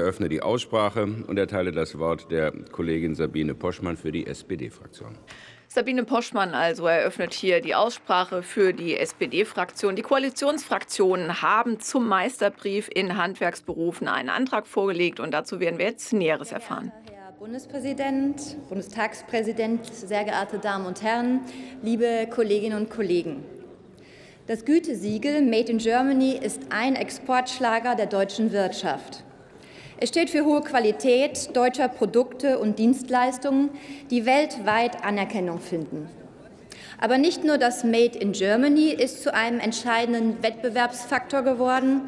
eröffne die Aussprache und erteile das Wort der Kollegin Sabine Poschmann für die SPD-Fraktion. Sabine Poschmann also eröffnet hier die Aussprache für die SPD-Fraktion. Die Koalitionsfraktionen haben zum Meisterbrief in Handwerksberufen einen Antrag vorgelegt und dazu werden wir jetzt Näheres erfahren. Herr Bundespräsident, Bundestagspräsident, sehr geehrte Damen und Herren, liebe Kolleginnen und Kollegen. Das Gütesiegel Made in Germany ist ein Exportschlager der deutschen Wirtschaft. Es steht für hohe Qualität deutscher Produkte und Dienstleistungen, die weltweit Anerkennung finden. Aber nicht nur das Made in Germany ist zu einem entscheidenden Wettbewerbsfaktor geworden,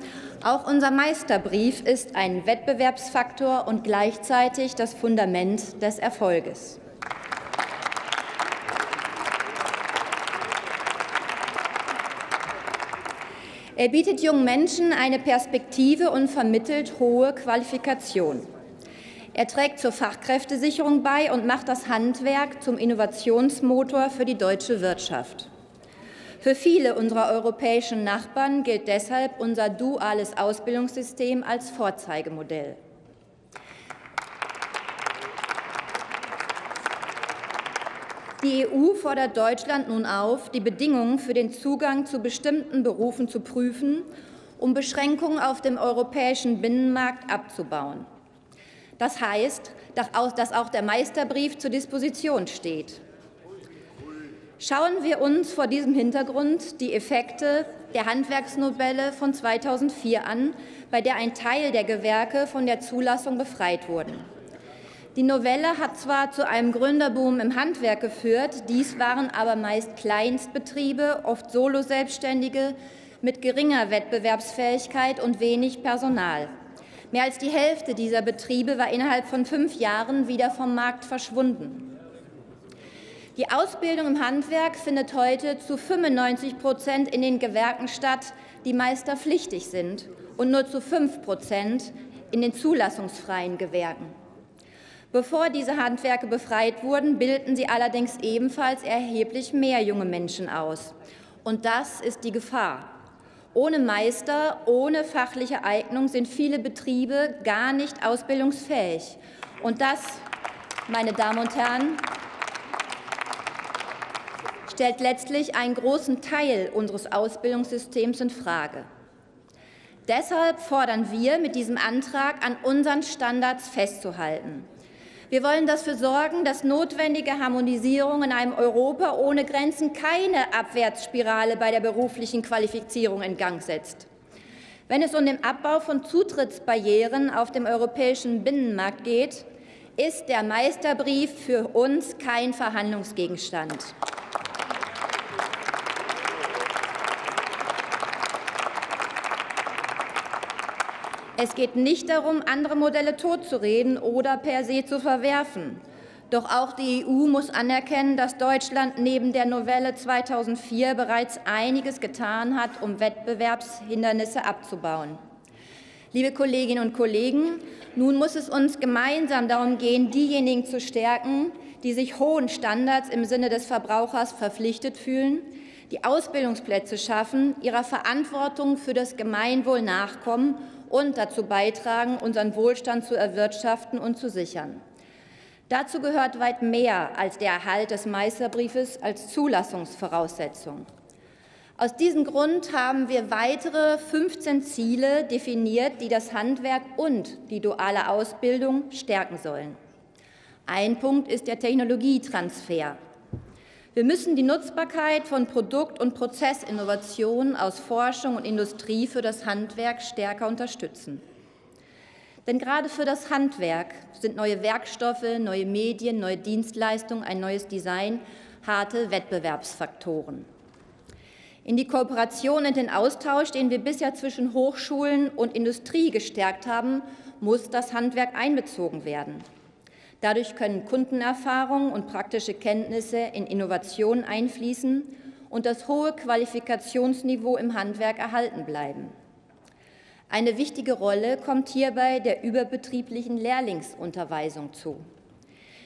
auch unser Meisterbrief ist ein Wettbewerbsfaktor und gleichzeitig das Fundament des Erfolges. Er bietet jungen Menschen eine Perspektive und vermittelt hohe Qualifikation. Er trägt zur Fachkräftesicherung bei und macht das Handwerk zum Innovationsmotor für die deutsche Wirtschaft. Für viele unserer europäischen Nachbarn gilt deshalb unser duales Ausbildungssystem als Vorzeigemodell. Die EU fordert Deutschland nun auf, die Bedingungen für den Zugang zu bestimmten Berufen zu prüfen, um Beschränkungen auf dem europäischen Binnenmarkt abzubauen. Das heißt, dass auch der Meisterbrief zur Disposition steht. Schauen wir uns vor diesem Hintergrund die Effekte der Handwerksnobelle von 2004 an, bei der ein Teil der Gewerke von der Zulassung befreit wurden. Die Novelle hat zwar zu einem Gründerboom im Handwerk geführt, dies waren aber meist Kleinstbetriebe, oft Soloselbstständige mit geringer Wettbewerbsfähigkeit und wenig Personal. Mehr als die Hälfte dieser Betriebe war innerhalb von fünf Jahren wieder vom Markt verschwunden. Die Ausbildung im Handwerk findet heute zu 95 Prozent in den Gewerken statt, die meisterpflichtig sind, und nur zu fünf Prozent in den zulassungsfreien Gewerken. Bevor diese Handwerke befreit wurden, bildeten sie allerdings ebenfalls erheblich mehr junge Menschen aus. Und das ist die Gefahr. Ohne Meister, ohne fachliche Eignung sind viele Betriebe gar nicht ausbildungsfähig. Und das, meine Damen und Herren, stellt letztlich einen großen Teil unseres Ausbildungssystems in Frage. Deshalb fordern wir mit diesem Antrag an unseren Standards festzuhalten. Wir wollen dafür sorgen, dass notwendige Harmonisierung in einem Europa ohne Grenzen keine Abwärtsspirale bei der beruflichen Qualifizierung in Gang setzt. Wenn es um den Abbau von Zutrittsbarrieren auf dem europäischen Binnenmarkt geht, ist der Meisterbrief für uns kein Verhandlungsgegenstand. Es geht nicht darum, andere Modelle totzureden oder per se zu verwerfen. Doch auch die EU muss anerkennen, dass Deutschland neben der Novelle 2004 bereits einiges getan hat, um Wettbewerbshindernisse abzubauen. Liebe Kolleginnen und Kollegen, nun muss es uns gemeinsam darum gehen, diejenigen zu stärken, die sich hohen Standards im Sinne des Verbrauchers verpflichtet fühlen, die Ausbildungsplätze schaffen, ihrer Verantwortung für das Gemeinwohl nachkommen und dazu beitragen, unseren Wohlstand zu erwirtschaften und zu sichern. Dazu gehört weit mehr als der Erhalt des Meisterbriefes als Zulassungsvoraussetzung. Aus diesem Grund haben wir weitere 15 Ziele definiert, die das Handwerk und die duale Ausbildung stärken sollen. Ein Punkt ist der Technologietransfer. Wir müssen die Nutzbarkeit von Produkt- und Prozessinnovationen aus Forschung und Industrie für das Handwerk stärker unterstützen. Denn gerade für das Handwerk sind neue Werkstoffe, neue Medien, neue Dienstleistungen, ein neues Design harte Wettbewerbsfaktoren. In die Kooperation und den Austausch, den wir bisher zwischen Hochschulen und Industrie gestärkt haben, muss das Handwerk einbezogen werden. Dadurch können Kundenerfahrungen und praktische Kenntnisse in Innovationen einfließen und das hohe Qualifikationsniveau im Handwerk erhalten bleiben. Eine wichtige Rolle kommt hierbei der überbetrieblichen Lehrlingsunterweisung zu.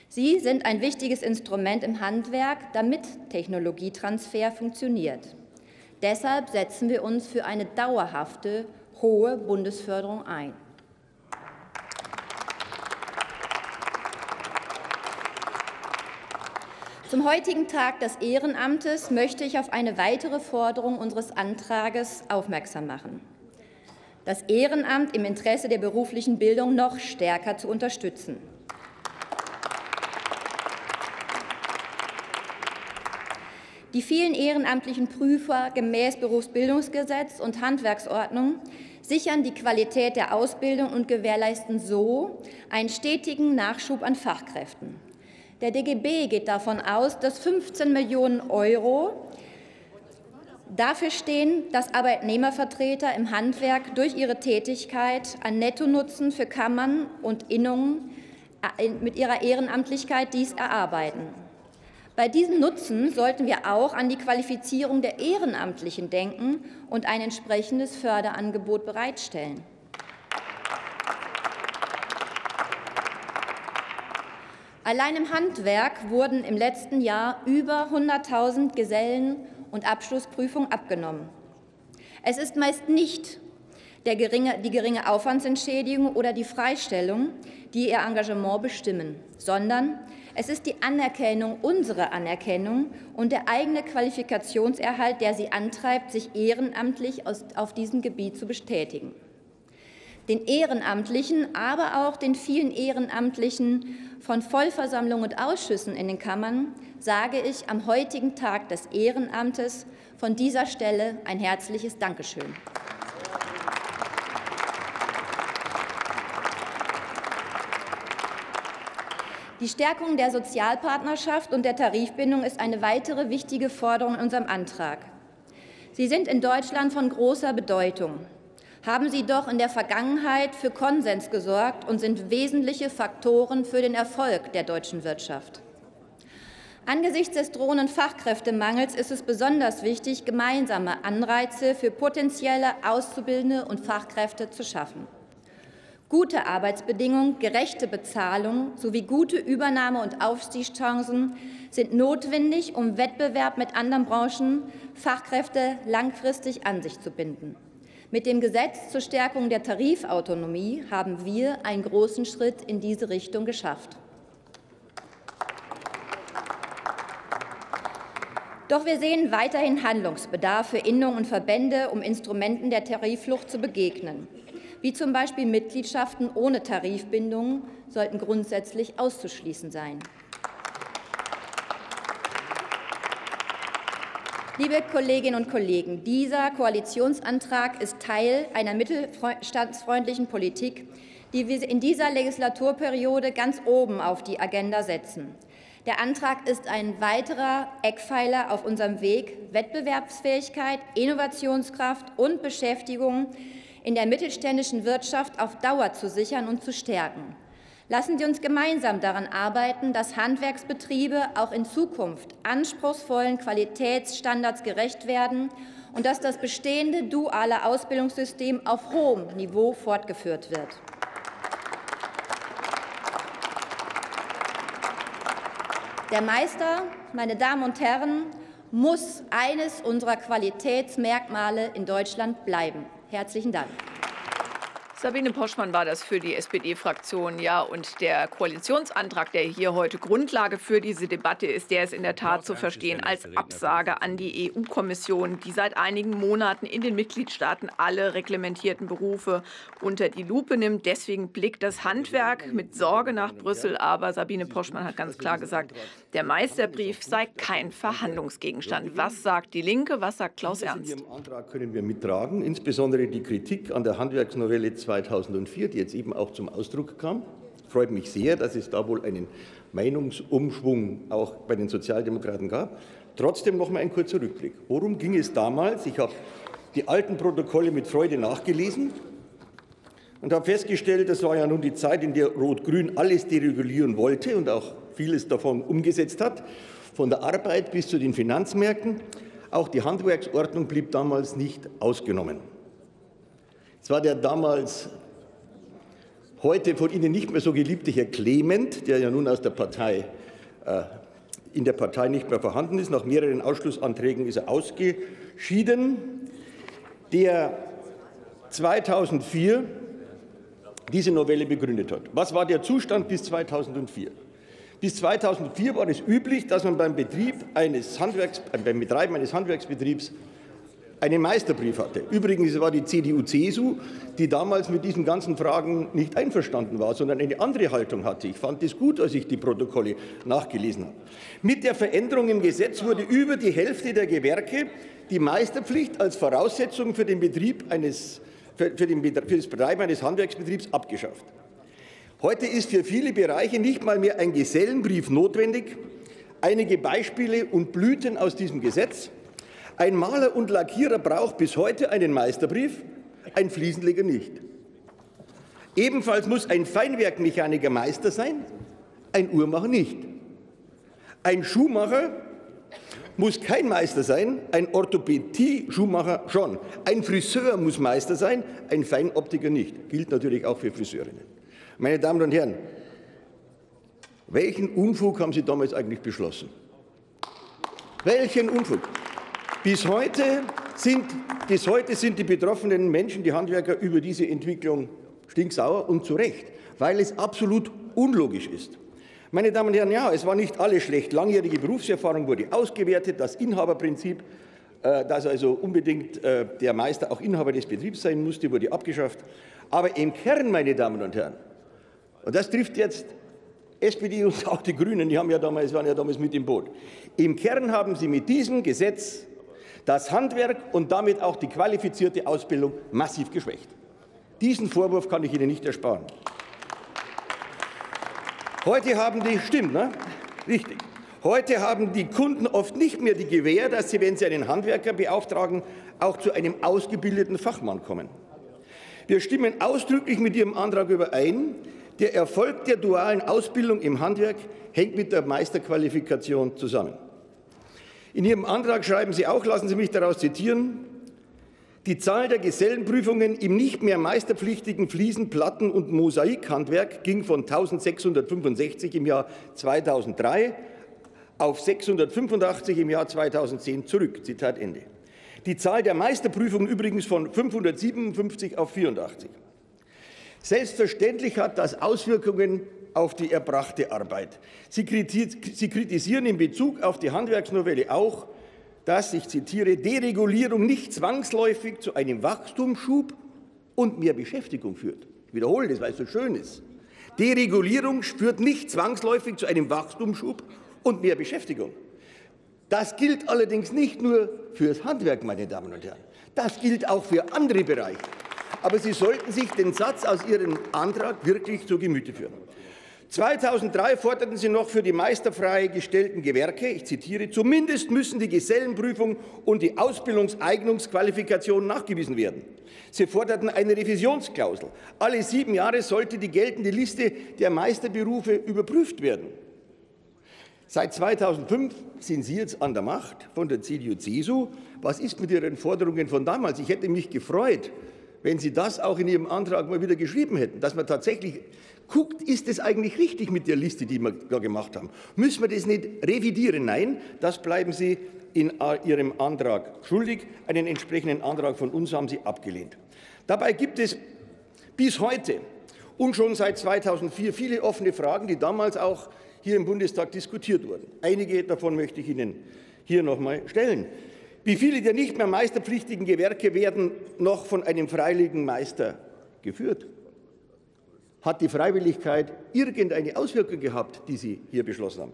Sie sind ein wichtiges Instrument im Handwerk, damit Technologietransfer funktioniert. Deshalb setzen wir uns für eine dauerhafte, hohe Bundesförderung ein. Zum heutigen Tag des Ehrenamtes möchte ich auf eine weitere Forderung unseres Antrages aufmerksam machen. Das Ehrenamt im Interesse der beruflichen Bildung noch stärker zu unterstützen. Die vielen ehrenamtlichen Prüfer gemäß Berufsbildungsgesetz und Handwerksordnung sichern die Qualität der Ausbildung und gewährleisten so einen stetigen Nachschub an Fachkräften. Der DGB geht davon aus, dass 15 Millionen Euro dafür stehen, dass Arbeitnehmervertreter im Handwerk durch ihre Tätigkeit an Nettonutzen für Kammern und Innungen äh, mit ihrer Ehrenamtlichkeit dies erarbeiten. Bei diesem Nutzen sollten wir auch an die Qualifizierung der Ehrenamtlichen denken und ein entsprechendes Förderangebot bereitstellen. Allein im Handwerk wurden im letzten Jahr über 100.000 Gesellen- und Abschlussprüfungen abgenommen. Es ist meist nicht geringe, die geringe Aufwandsentschädigung oder die Freistellung, die ihr Engagement bestimmen, sondern es ist die Anerkennung, unsere Anerkennung und der eigene Qualifikationserhalt, der sie antreibt, sich ehrenamtlich auf diesem Gebiet zu bestätigen. Den Ehrenamtlichen, aber auch den vielen Ehrenamtlichen von Vollversammlungen und Ausschüssen in den Kammern sage ich am heutigen Tag des Ehrenamtes von dieser Stelle ein herzliches Dankeschön. Die Stärkung der Sozialpartnerschaft und der Tarifbindung ist eine weitere wichtige Forderung in unserem Antrag. Sie sind in Deutschland von großer Bedeutung, haben sie doch in der Vergangenheit für Konsens gesorgt und sind wesentliche Faktoren für den Erfolg der deutschen Wirtschaft. Angesichts des drohenden Fachkräftemangels ist es besonders wichtig, gemeinsame Anreize für potenzielle Auszubildende und Fachkräfte zu schaffen. Gute Arbeitsbedingungen, gerechte Bezahlung sowie gute Übernahme- und Aufstiegschancen sind notwendig, um Wettbewerb mit anderen Branchen Fachkräfte langfristig an sich zu binden. Mit dem Gesetz zur Stärkung der Tarifautonomie haben wir einen großen Schritt in diese Richtung geschafft. Doch wir sehen weiterhin Handlungsbedarf für Innungen und Verbände, um Instrumenten der Tarifflucht zu begegnen wie zum Beispiel Mitgliedschaften ohne Tarifbindungen, sollten grundsätzlich auszuschließen sein. Liebe Kolleginnen und Kollegen, dieser Koalitionsantrag ist Teil einer mittelstandsfreundlichen Politik, die wir in dieser Legislaturperiode ganz oben auf die Agenda setzen. Der Antrag ist ein weiterer Eckpfeiler auf unserem Weg, Wettbewerbsfähigkeit, Innovationskraft und Beschäftigung in der mittelständischen Wirtschaft auf Dauer zu sichern und zu stärken. Lassen Sie uns gemeinsam daran arbeiten, dass Handwerksbetriebe auch in Zukunft anspruchsvollen Qualitätsstandards gerecht werden und dass das bestehende duale Ausbildungssystem auf hohem Niveau fortgeführt wird. Der Meister, meine Damen und Herren, muss eines unserer Qualitätsmerkmale in Deutschland bleiben. Herzlichen Dank. Sabine Poschmann war das für die SPD-Fraktion. Ja, und der Koalitionsantrag, der hier heute Grundlage für diese Debatte ist, der ist in der Tat zu verstehen als Absage an die EU-Kommission, die seit einigen Monaten in den Mitgliedstaaten alle reglementierten Berufe unter die Lupe nimmt. Deswegen blickt das Handwerk mit Sorge nach Brüssel. Aber Sabine Poschmann hat ganz klar gesagt, der Meisterbrief sei kein Verhandlungsgegenstand. Was sagt die Linke? Was sagt Klaus Ernst? Ihrem Antrag können wir mittragen, insbesondere die Kritik an der Handwerksnovelle 2 2004, die jetzt eben auch zum Ausdruck kam. Freut mich sehr, dass es da wohl einen Meinungsumschwung auch bei den Sozialdemokraten gab. Trotzdem noch mal ein kurzer Rückblick. Worum ging es damals? Ich habe die alten Protokolle mit Freude nachgelesen und habe festgestellt, das war ja nun die Zeit, in der Rot-Grün alles deregulieren wollte und auch vieles davon umgesetzt hat, von der Arbeit bis zu den Finanzmärkten. Auch die Handwerksordnung blieb damals nicht ausgenommen. Es war der damals heute von Ihnen nicht mehr so geliebte Herr Clement, der ja nun aus der Partei äh, in der Partei nicht mehr vorhanden ist. Nach mehreren Ausschlussanträgen ist er ausgeschieden, der 2004 diese Novelle begründet hat. Was war der Zustand bis 2004? Bis 2004 war es üblich, dass man beim, Betrieb eines Handwerks, beim Betreiben eines Handwerksbetriebs einen Meisterbrief hatte. Übrigens war die CDU-CSU, die damals mit diesen ganzen Fragen nicht einverstanden war, sondern eine andere Haltung hatte. Ich fand es gut, als ich die Protokolle nachgelesen habe. Mit der Veränderung im Gesetz wurde über die Hälfte der Gewerke die Meisterpflicht als Voraussetzung für den Betrieb eines, für, für, den, für das Betreiben eines Handwerksbetriebs abgeschafft. Heute ist für viele Bereiche nicht mal mehr ein Gesellenbrief notwendig. Einige Beispiele und Blüten aus diesem Gesetz. Ein Maler und Lackierer braucht bis heute einen Meisterbrief, ein Fliesenleger nicht. Ebenfalls muss ein Feinwerkmechaniker Meister sein, ein Uhrmacher nicht. Ein Schuhmacher muss kein Meister sein, ein Orthopädie-Schuhmacher schon. Ein Friseur muss Meister sein, ein Feinoptiker nicht. Gilt natürlich auch für Friseurinnen. Meine Damen und Herren, welchen Unfug haben Sie damals eigentlich beschlossen? Welchen Unfug? Bis heute, sind, bis heute sind die betroffenen Menschen, die Handwerker, über diese Entwicklung stinksauer und zu Recht, weil es absolut unlogisch ist. Meine Damen und Herren, ja, es war nicht alles schlecht. Langjährige Berufserfahrung wurde ausgewertet, das Inhaberprinzip, äh, dass also unbedingt äh, der Meister auch Inhaber des Betriebs sein musste, wurde abgeschafft. Aber im Kern, meine Damen und Herren, und das trifft jetzt SPD und auch die Grünen, die haben ja damals, waren ja damals mit im Boot. Im Kern haben sie mit diesem Gesetz das Handwerk und damit auch die qualifizierte Ausbildung massiv geschwächt. Diesen Vorwurf kann ich Ihnen nicht ersparen. Heute haben die, stimmt, ne? Richtig. Heute haben die Kunden oft nicht mehr die Gewähr, dass sie, wenn sie einen Handwerker beauftragen, auch zu einem ausgebildeten Fachmann kommen. Wir stimmen ausdrücklich mit Ihrem Antrag überein. Der Erfolg der dualen Ausbildung im Handwerk hängt mit der Meisterqualifikation zusammen. In Ihrem Antrag schreiben Sie auch, lassen Sie mich daraus zitieren, die Zahl der Gesellenprüfungen im nicht mehr meisterpflichtigen Fliesen-, Platten- und Mosaikhandwerk ging von 1665 im Jahr 2003 auf 685 im Jahr 2010 zurück. Zitat Ende. Die Zahl der Meisterprüfungen übrigens von 557 auf 84. Selbstverständlich hat das Auswirkungen auf die erbrachte Arbeit. Sie kritisieren in Bezug auf die Handwerksnovelle auch, dass, ich zitiere, Deregulierung nicht zwangsläufig zu einem Wachstumsschub und mehr Beschäftigung führt. Ich wiederhole das, weil es so schön ist. Deregulierung führt nicht zwangsläufig zu einem Wachstumsschub und mehr Beschäftigung. Das gilt allerdings nicht nur fürs Handwerk, meine Damen und Herren. Das gilt auch für andere Bereiche. Aber Sie sollten sich den Satz aus Ihrem Antrag wirklich zu Gemüte führen. 2003 forderten Sie noch für die meisterfrei gestellten Gewerke, ich zitiere, zumindest müssen die Gesellenprüfung und die Ausbildungseignungsqualifikation nachgewiesen werden. Sie forderten eine Revisionsklausel. Alle sieben Jahre sollte die geltende Liste der Meisterberufe überprüft werden. Seit 2005 sind Sie jetzt an der Macht von der CDU-CSU. Was ist mit Ihren Forderungen von damals? Ich hätte mich gefreut, wenn Sie das auch in Ihrem Antrag mal wieder geschrieben hätten, dass man tatsächlich guckt, ist es eigentlich richtig mit der Liste, die wir da gemacht haben? Müssen wir das nicht revidieren? Nein, das bleiben Sie in Ihrem Antrag schuldig. Einen entsprechenden Antrag von uns haben Sie abgelehnt. Dabei gibt es bis heute und schon seit 2004 viele offene Fragen, die damals auch hier im Bundestag diskutiert wurden. Einige davon möchte ich Ihnen hier noch mal stellen. Wie viele der nicht mehr meisterpflichtigen Gewerke werden noch von einem freiwilligen Meister geführt? Hat die Freiwilligkeit irgendeine Auswirkung gehabt, die Sie hier beschlossen haben?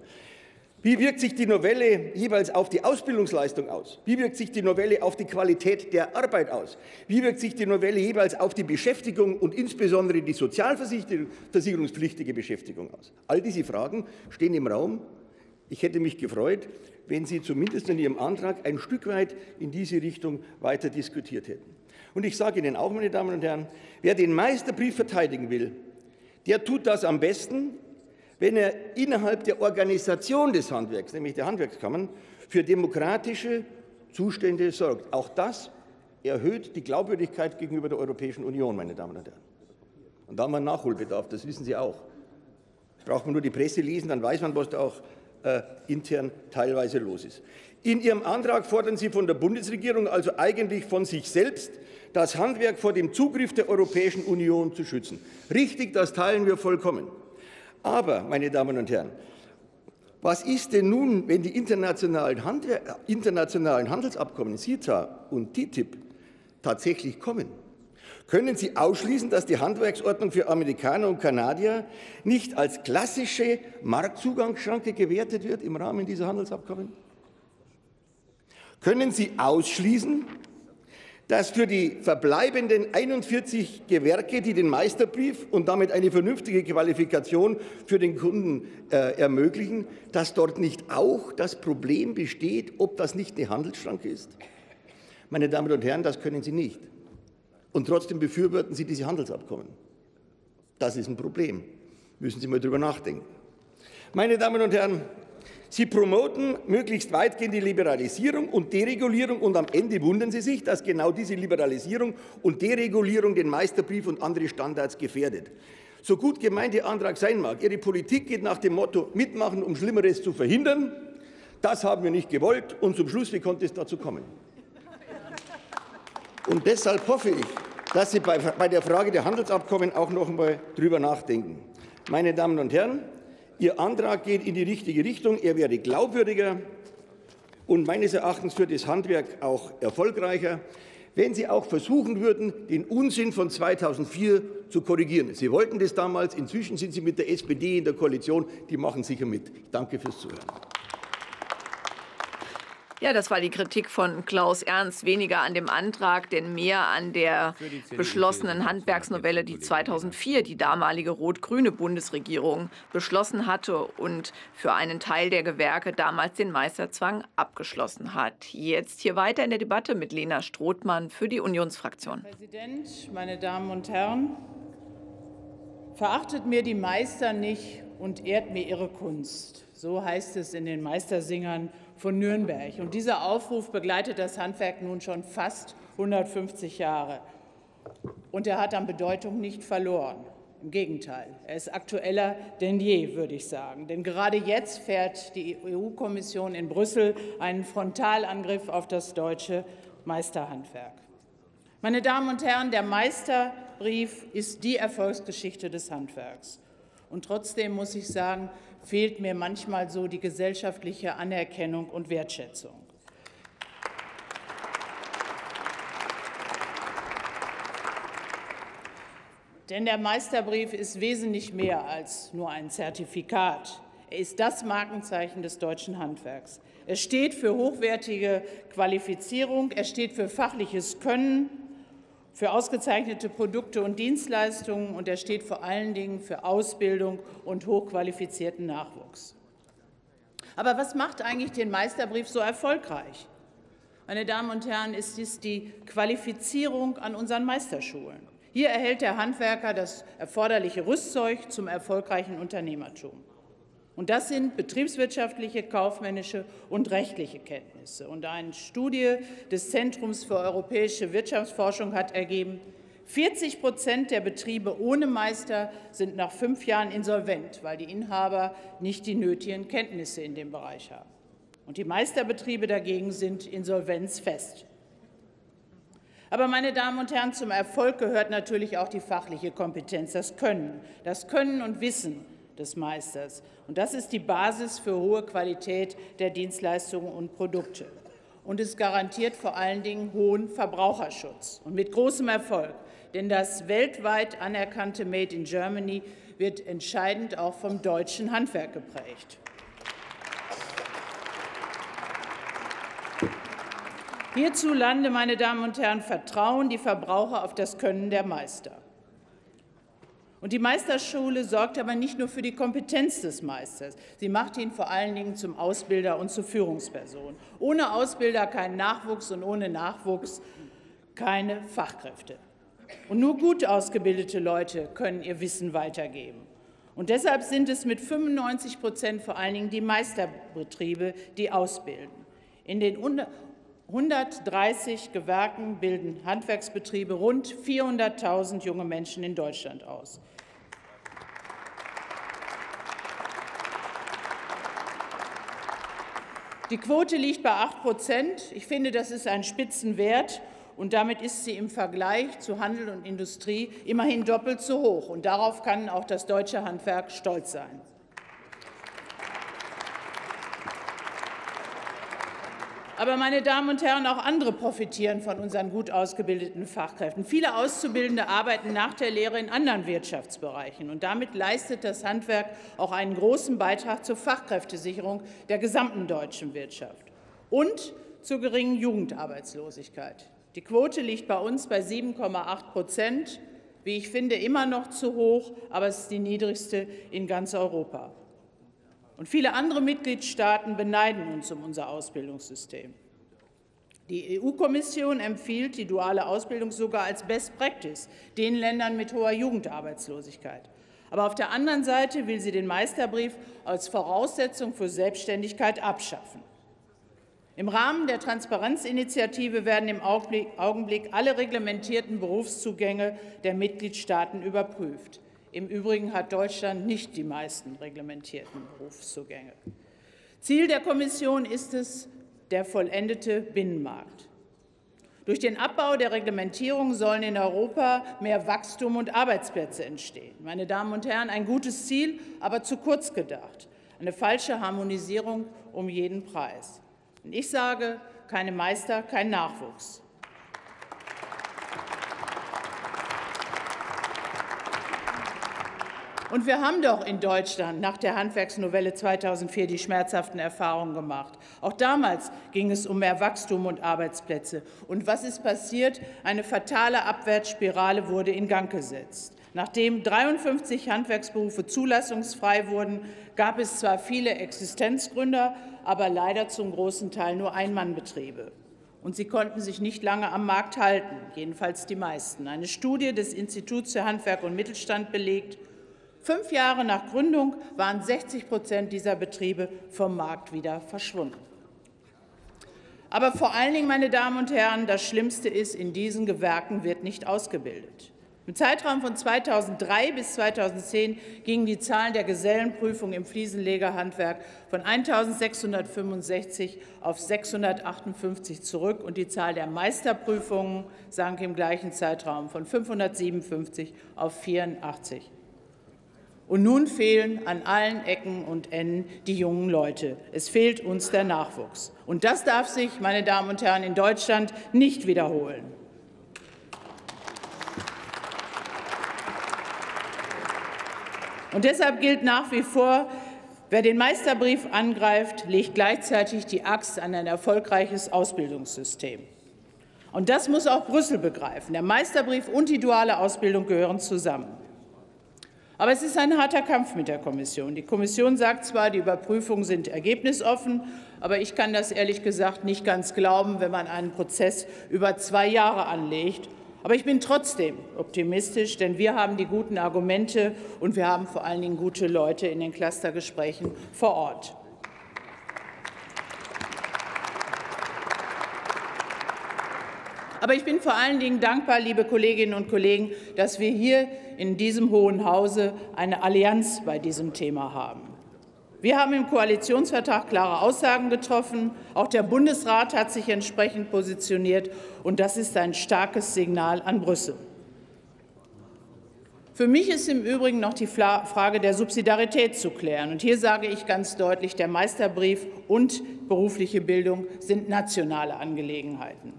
Wie wirkt sich die Novelle jeweils auf die Ausbildungsleistung aus? Wie wirkt sich die Novelle auf die Qualität der Arbeit aus? Wie wirkt sich die Novelle jeweils auf die Beschäftigung und insbesondere die sozialversicherungspflichtige Beschäftigung aus? All diese Fragen stehen im Raum. Ich hätte mich gefreut, wenn Sie zumindest in Ihrem Antrag ein Stück weit in diese Richtung weiter diskutiert hätten. Und ich sage Ihnen auch, meine Damen und Herren, wer den Meisterbrief verteidigen will, der tut das am besten, wenn er innerhalb der Organisation des Handwerks, nämlich der Handwerkskammern, für demokratische Zustände sorgt. Auch das erhöht die Glaubwürdigkeit gegenüber der Europäischen Union, meine Damen und Herren. Und da haben wir Nachholbedarf, das wissen Sie auch. Braucht man nur die Presse lesen, dann weiß man, was da auch äh, intern teilweise los ist. In Ihrem Antrag fordern Sie von der Bundesregierung, also eigentlich von sich selbst, das Handwerk vor dem Zugriff der Europäischen Union zu schützen. Richtig, das teilen wir vollkommen. Aber, meine Damen und Herren, Was ist denn nun, wenn die internationalen, Handel, internationalen Handelsabkommen CETA und TTIP tatsächlich kommen? Können Sie ausschließen, dass die Handwerksordnung für Amerikaner und Kanadier nicht als klassische Marktzugangsschranke gewertet wird im Rahmen dieser Handelsabkommen? Können Sie ausschließen, dass für die verbleibenden 41 Gewerke, die den Meisterbrief und damit eine vernünftige Qualifikation für den Kunden äh, ermöglichen, dass dort nicht auch das Problem besteht, ob das nicht eine Handelsschranke ist? Meine Damen und Herren, das können Sie nicht. Und trotzdem befürworten Sie diese Handelsabkommen. Das ist ein Problem. Müssen Sie mal drüber nachdenken. Meine Damen und Herren, Sie promoten möglichst weitgehende Liberalisierung und Deregulierung und am Ende wundern Sie sich, dass genau diese Liberalisierung und Deregulierung den Meisterbrief und andere Standards gefährdet. So gut gemeint Ihr Antrag sein mag, Ihre Politik geht nach dem Motto mitmachen, um Schlimmeres zu verhindern. Das haben wir nicht gewollt und zum Schluss, wie konnte es dazu kommen? Und deshalb hoffe ich, dass Sie bei, bei der Frage der Handelsabkommen auch noch einmal drüber nachdenken. Meine Damen und Herren, Ihr Antrag geht in die richtige Richtung. Er wäre glaubwürdiger und meines Erachtens für das Handwerk auch erfolgreicher, wenn Sie auch versuchen würden, den Unsinn von 2004 zu korrigieren. Sie wollten das damals, inzwischen sind Sie mit der SPD in der Koalition, die machen sicher mit. Danke fürs Zuhören. Ja, das war die Kritik von Klaus Ernst. Weniger an dem Antrag, denn mehr an der beschlossenen Handwerksnovelle, die 2004 die damalige rot-grüne Bundesregierung beschlossen hatte und für einen Teil der Gewerke damals den Meisterzwang abgeschlossen hat. Jetzt hier weiter in der Debatte mit Lena Strothmann für die Unionsfraktion. Herr Präsident, meine Damen und Herren! Verachtet mir die Meister nicht und ehrt mir ihre Kunst. So heißt es in den Meistersingern von Nürnberg. Und dieser Aufruf begleitet das Handwerk nun schon fast 150 Jahre. Und er hat an Bedeutung nicht verloren. Im Gegenteil, er ist aktueller denn je, würde ich sagen. Denn gerade jetzt fährt die EU-Kommission in Brüssel einen Frontalangriff auf das deutsche Meisterhandwerk. Meine Damen und Herren, der Meisterbrief ist die Erfolgsgeschichte des Handwerks. Und trotzdem muss ich sagen, fehlt mir manchmal so die gesellschaftliche Anerkennung und Wertschätzung. Denn der Meisterbrief ist wesentlich mehr als nur ein Zertifikat. Er ist das Markenzeichen des deutschen Handwerks. Er steht für hochwertige Qualifizierung, er steht für fachliches Können, für ausgezeichnete Produkte und Dienstleistungen und er steht vor allen Dingen für Ausbildung und hochqualifizierten Nachwuchs. Aber was macht eigentlich den Meisterbrief so erfolgreich? Meine Damen und Herren, ist es die Qualifizierung an unseren Meisterschulen. Hier erhält der Handwerker das erforderliche Rüstzeug zum erfolgreichen Unternehmertum. Und das sind betriebswirtschaftliche, kaufmännische und rechtliche Kenntnisse. Und eine Studie des Zentrums für europäische Wirtschaftsforschung hat ergeben, 40 Prozent der Betriebe ohne Meister sind nach fünf Jahren insolvent, weil die Inhaber nicht die nötigen Kenntnisse in dem Bereich haben. Und die Meisterbetriebe dagegen sind insolvenzfest. Aber, meine Damen und Herren, zum Erfolg gehört natürlich auch die fachliche Kompetenz, das Können, das Können und Wissen des Meisters. Und das ist die Basis für hohe Qualität der Dienstleistungen und Produkte. Und es garantiert vor allen Dingen hohen Verbraucherschutz und mit großem Erfolg. Denn das weltweit anerkannte Made in Germany wird entscheidend auch vom deutschen Handwerk geprägt. Hierzulande, meine Damen und Herren, vertrauen die Verbraucher auf das Können der Meister. Und die Meisterschule sorgt aber nicht nur für die Kompetenz des Meisters, sie macht ihn vor allen Dingen zum Ausbilder und zur Führungsperson. Ohne Ausbilder kein Nachwuchs und ohne Nachwuchs keine Fachkräfte. Und nur gut ausgebildete Leute können ihr Wissen weitergeben. Und deshalb sind es mit 95 Prozent vor allen Dingen die Meisterbetriebe, die ausbilden. In den 130 Gewerken bilden Handwerksbetriebe rund 400.000 junge Menschen in Deutschland aus. Die Quote liegt bei 8 Prozent. Ich finde, das ist ein Spitzenwert. Und damit ist sie im Vergleich zu Handel und Industrie immerhin doppelt so hoch. Und darauf kann auch das deutsche Handwerk stolz sein. Aber, meine Damen und Herren, auch andere profitieren von unseren gut ausgebildeten Fachkräften. Viele Auszubildende arbeiten nach der Lehre in anderen Wirtschaftsbereichen. Und damit leistet das Handwerk auch einen großen Beitrag zur Fachkräftesicherung der gesamten deutschen Wirtschaft und zur geringen Jugendarbeitslosigkeit. Die Quote liegt bei uns bei 7,8 Prozent. Wie ich finde, immer noch zu hoch, aber es ist die niedrigste in ganz Europa. Und viele andere Mitgliedstaaten beneiden uns um unser Ausbildungssystem. Die EU-Kommission empfiehlt die duale Ausbildung sogar als Best Practice den Ländern mit hoher Jugendarbeitslosigkeit. Aber auf der anderen Seite will sie den Meisterbrief als Voraussetzung für Selbstständigkeit abschaffen. Im Rahmen der Transparenzinitiative werden im Augenblick alle reglementierten Berufszugänge der Mitgliedstaaten überprüft. Im Übrigen hat Deutschland nicht die meisten reglementierten Berufszugänge. Ziel der Kommission ist es, der vollendete Binnenmarkt. Durch den Abbau der Reglementierung sollen in Europa mehr Wachstum und Arbeitsplätze entstehen. Meine Damen und Herren, ein gutes Ziel, aber zu kurz gedacht. Eine falsche Harmonisierung um jeden Preis. Und ich sage, keine Meister, kein Nachwuchs. Und wir haben doch in Deutschland nach der Handwerksnovelle 2004 die schmerzhaften Erfahrungen gemacht. Auch damals ging es um mehr Wachstum und Arbeitsplätze. Und was ist passiert? Eine fatale Abwärtsspirale wurde in Gang gesetzt. Nachdem 53 Handwerksberufe zulassungsfrei wurden, gab es zwar viele Existenzgründer, aber leider zum großen Teil nur Einmannbetriebe. Und sie konnten sich nicht lange am Markt halten, jedenfalls die meisten. Eine Studie des Instituts für Handwerk und Mittelstand belegt, Fünf Jahre nach Gründung waren 60 Prozent dieser Betriebe vom Markt wieder verschwunden. Aber vor allen Dingen, meine Damen und Herren, das Schlimmste ist, in diesen Gewerken wird nicht ausgebildet. Im Zeitraum von 2003 bis 2010 gingen die Zahlen der Gesellenprüfung im Fliesenlegerhandwerk von 1.665 auf 658 zurück und die Zahl der Meisterprüfungen sank im gleichen Zeitraum von 557 auf 84. Und nun fehlen an allen Ecken und Enden die jungen Leute. Es fehlt uns der Nachwuchs. Und das darf sich, meine Damen und Herren, in Deutschland nicht wiederholen. Und deshalb gilt nach wie vor, wer den Meisterbrief angreift, legt gleichzeitig die Axt an ein erfolgreiches Ausbildungssystem. Und das muss auch Brüssel begreifen. Der Meisterbrief und die duale Ausbildung gehören zusammen. Aber es ist ein harter Kampf mit der Kommission. Die Kommission sagt zwar, die Überprüfungen sind ergebnisoffen, aber ich kann das ehrlich gesagt nicht ganz glauben, wenn man einen Prozess über zwei Jahre anlegt. Aber ich bin trotzdem optimistisch, denn wir haben die guten Argumente und wir haben vor allen Dingen gute Leute in den Clustergesprächen vor Ort. Aber ich bin vor allen Dingen dankbar, liebe Kolleginnen und Kollegen, dass wir hier in diesem Hohen Hause eine Allianz bei diesem Thema haben. Wir haben im Koalitionsvertrag klare Aussagen getroffen. Auch der Bundesrat hat sich entsprechend positioniert. Und das ist ein starkes Signal an Brüssel. Für mich ist im Übrigen noch die Frage der Subsidiarität zu klären. Und hier sage ich ganz deutlich, der Meisterbrief und berufliche Bildung sind nationale Angelegenheiten.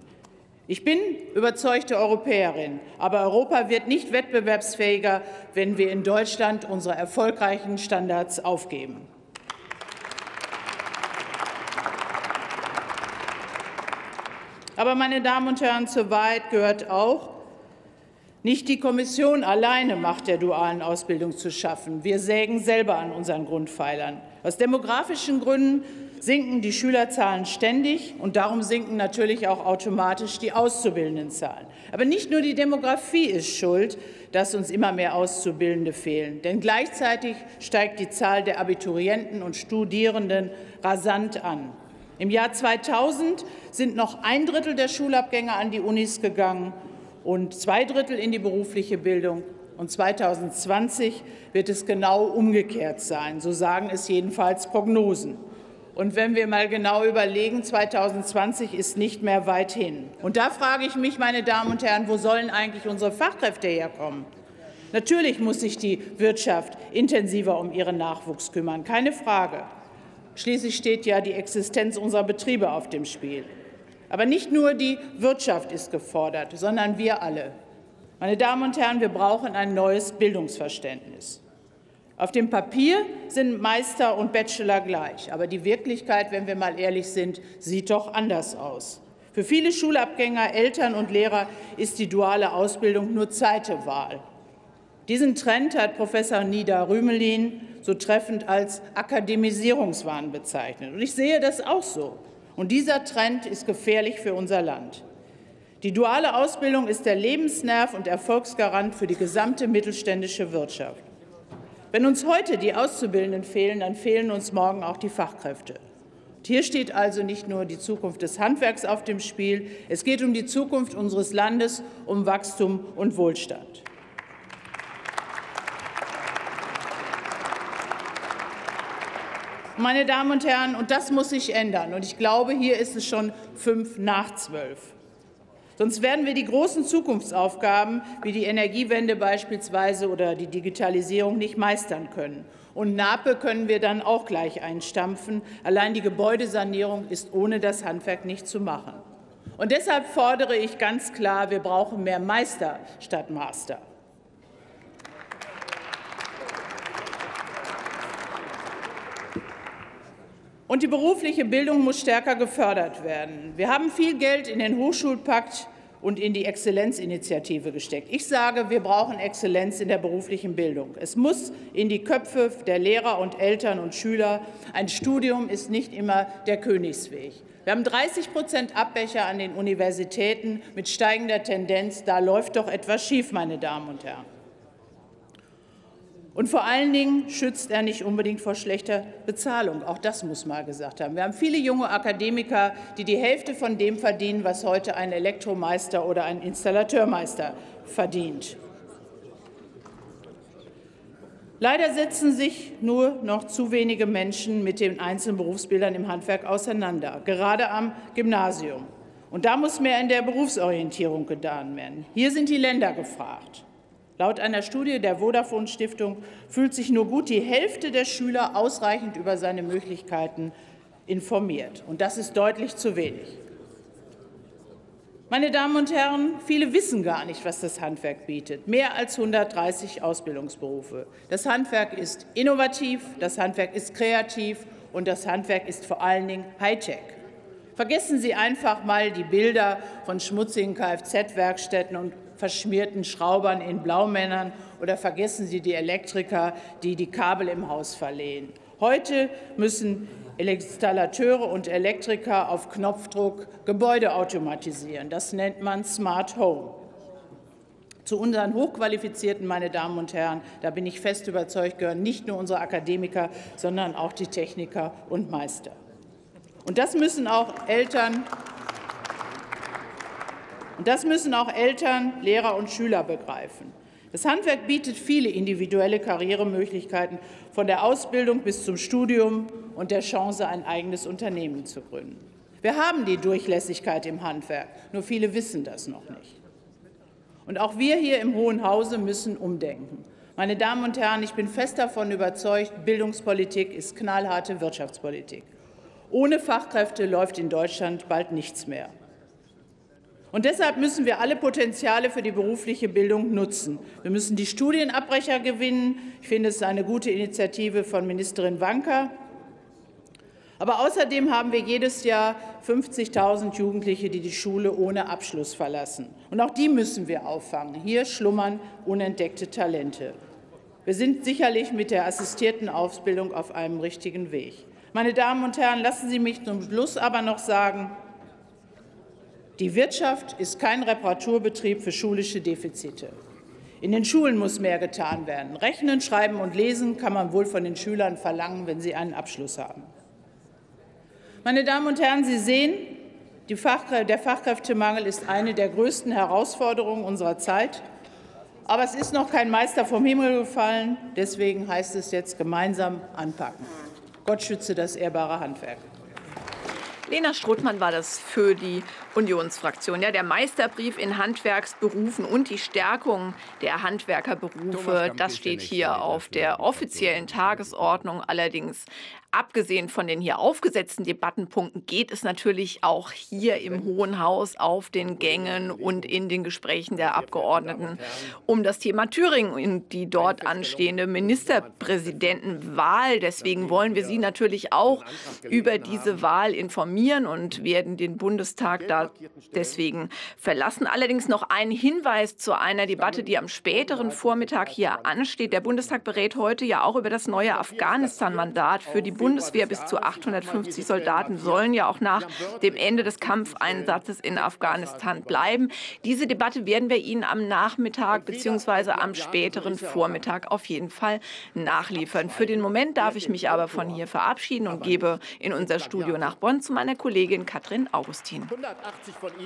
Ich bin überzeugte Europäerin, aber Europa wird nicht wettbewerbsfähiger, wenn wir in Deutschland unsere erfolgreichen Standards aufgeben. Aber, meine Damen und Herren, zur Wahrheit gehört auch, nicht die Kommission alleine macht der dualen Ausbildung zu schaffen. Wir sägen selber an unseren Grundpfeilern. Aus demografischen Gründen sinken die Schülerzahlen ständig und darum sinken natürlich auch automatisch die Auszubildendenzahlen. Aber nicht nur die Demografie ist schuld, dass uns immer mehr Auszubildende fehlen, denn gleichzeitig steigt die Zahl der Abiturienten und Studierenden rasant an. Im Jahr 2000 sind noch ein Drittel der Schulabgänger an die Unis gegangen und zwei Drittel in die berufliche Bildung. Und 2020 wird es genau umgekehrt sein. So sagen es jedenfalls Prognosen. Und wenn wir mal genau überlegen, 2020 ist nicht mehr weit hin. Und da frage ich mich, meine Damen und Herren, wo sollen eigentlich unsere Fachkräfte herkommen? Natürlich muss sich die Wirtschaft intensiver um ihren Nachwuchs kümmern, keine Frage. Schließlich steht ja die Existenz unserer Betriebe auf dem Spiel. Aber nicht nur die Wirtschaft ist gefordert, sondern wir alle. Meine Damen und Herren, wir brauchen ein neues Bildungsverständnis. Auf dem Papier sind Meister und Bachelor gleich, aber die Wirklichkeit, wenn wir mal ehrlich sind, sieht doch anders aus. Für viele Schulabgänger, Eltern und Lehrer ist die duale Ausbildung nur zweite Wahl. Diesen Trend hat Professor Nida Rümelin so treffend als Akademisierungswahn bezeichnet. Und ich sehe das auch so. Und dieser Trend ist gefährlich für unser Land. Die duale Ausbildung ist der Lebensnerv und Erfolgsgarant für die gesamte mittelständische Wirtschaft. Wenn uns heute die Auszubildenden fehlen, dann fehlen uns morgen auch die Fachkräfte. Hier steht also nicht nur die Zukunft des Handwerks auf dem Spiel, es geht um die Zukunft unseres Landes, um Wachstum und Wohlstand. Meine Damen und Herren, und das muss sich ändern. Und ich glaube, hier ist es schon fünf nach zwölf. Sonst werden wir die großen Zukunftsaufgaben wie die Energiewende beispielsweise oder die Digitalisierung nicht meistern können. Und Nape können wir dann auch gleich einstampfen. Allein die Gebäudesanierung ist ohne das Handwerk nicht zu machen. Und deshalb fordere ich ganz klar, wir brauchen mehr Meister statt Master. Und die berufliche Bildung muss stärker gefördert werden. Wir haben viel Geld in den Hochschulpakt und in die Exzellenzinitiative gesteckt. Ich sage, wir brauchen Exzellenz in der beruflichen Bildung. Es muss in die Köpfe der Lehrer und Eltern und Schüler. Ein Studium ist nicht immer der Königsweg. Wir haben 30 Prozent Abbecher an den Universitäten mit steigender Tendenz. Da läuft doch etwas schief, meine Damen und Herren. Und vor allen Dingen schützt er nicht unbedingt vor schlechter Bezahlung. Auch das muss mal gesagt haben. Wir haben viele junge Akademiker, die die Hälfte von dem verdienen, was heute ein Elektromeister oder ein Installateurmeister verdient. Leider setzen sich nur noch zu wenige Menschen mit den einzelnen Berufsbildern im Handwerk auseinander, gerade am Gymnasium. Und da muss mehr in der Berufsorientierung getan werden. Hier sind die Länder gefragt. Laut einer Studie der Vodafone Stiftung fühlt sich nur gut die Hälfte der Schüler ausreichend über seine Möglichkeiten informiert. Und das ist deutlich zu wenig. Meine Damen und Herren, viele wissen gar nicht, was das Handwerk bietet. Mehr als 130 Ausbildungsberufe. Das Handwerk ist innovativ, das Handwerk ist kreativ und das Handwerk ist vor allen Dingen Hightech. Vergessen Sie einfach mal die Bilder von schmutzigen Kfz-Werkstätten und verschmierten Schraubern in Blaumännern oder vergessen Sie die Elektriker, die die Kabel im Haus verlehen. Heute müssen Installateure und Elektriker auf Knopfdruck Gebäude automatisieren. Das nennt man Smart Home. Zu unseren Hochqualifizierten, meine Damen und Herren, da bin ich fest überzeugt, gehören nicht nur unsere Akademiker, sondern auch die Techniker und Meister. Und das müssen auch Eltern und das müssen auch Eltern, Lehrer und Schüler begreifen. Das Handwerk bietet viele individuelle Karrieremöglichkeiten, von der Ausbildung bis zum Studium und der Chance, ein eigenes Unternehmen zu gründen. Wir haben die Durchlässigkeit im Handwerk, nur viele wissen das noch nicht. Und auch wir hier im Hohen Hause müssen umdenken. Meine Damen und Herren, ich bin fest davon überzeugt, Bildungspolitik ist knallharte Wirtschaftspolitik. Ohne Fachkräfte läuft in Deutschland bald nichts mehr. Und deshalb müssen wir alle Potenziale für die berufliche Bildung nutzen. Wir müssen die Studienabbrecher gewinnen. Ich finde, es ist eine gute Initiative von Ministerin Wanka. Aber außerdem haben wir jedes Jahr 50.000 Jugendliche, die die Schule ohne Abschluss verlassen. Und auch die müssen wir auffangen. Hier schlummern unentdeckte Talente. Wir sind sicherlich mit der assistierten Ausbildung auf einem richtigen Weg. Meine Damen und Herren, lassen Sie mich zum Schluss aber noch sagen, die Wirtschaft ist kein Reparaturbetrieb für schulische Defizite. In den Schulen muss mehr getan werden. Rechnen, Schreiben und Lesen kann man wohl von den Schülern verlangen, wenn sie einen Abschluss haben. Meine Damen und Herren, Sie sehen, Fachkrä der Fachkräftemangel ist eine der größten Herausforderungen unserer Zeit. Aber es ist noch kein Meister vom Himmel gefallen. Deswegen heißt es jetzt gemeinsam anpacken. Gott schütze das ehrbare Handwerk. Lena Strothmann war das für die Unionsfraktion. Ja, der Meisterbrief in Handwerksberufen und die Stärkung der Handwerkerberufe, das steht hier auf der offiziellen Tagesordnung. Allerdings Abgesehen von den hier aufgesetzten Debattenpunkten geht es natürlich auch hier im Hohen Haus auf den Gängen und in den Gesprächen der Abgeordneten um das Thema Thüringen und die dort anstehende Ministerpräsidentenwahl. Deswegen wollen wir Sie natürlich auch über diese Wahl informieren und werden den Bundestag da deswegen verlassen. Allerdings noch ein Hinweis zu einer Debatte, die am späteren Vormittag hier ansteht. Der Bundestag berät heute ja auch über das neue Afghanistan-Mandat für die Bundeswehr bis zu 850 Soldaten sollen ja auch nach dem Ende des Kampfeinsatzes in Afghanistan bleiben. Diese Debatte werden wir Ihnen am Nachmittag bzw. am späteren Vormittag auf jeden Fall nachliefern. Für den Moment darf ich mich aber von hier verabschieden und gebe in unser Studio nach Bonn zu meiner Kollegin Katrin Augustin. 1980 von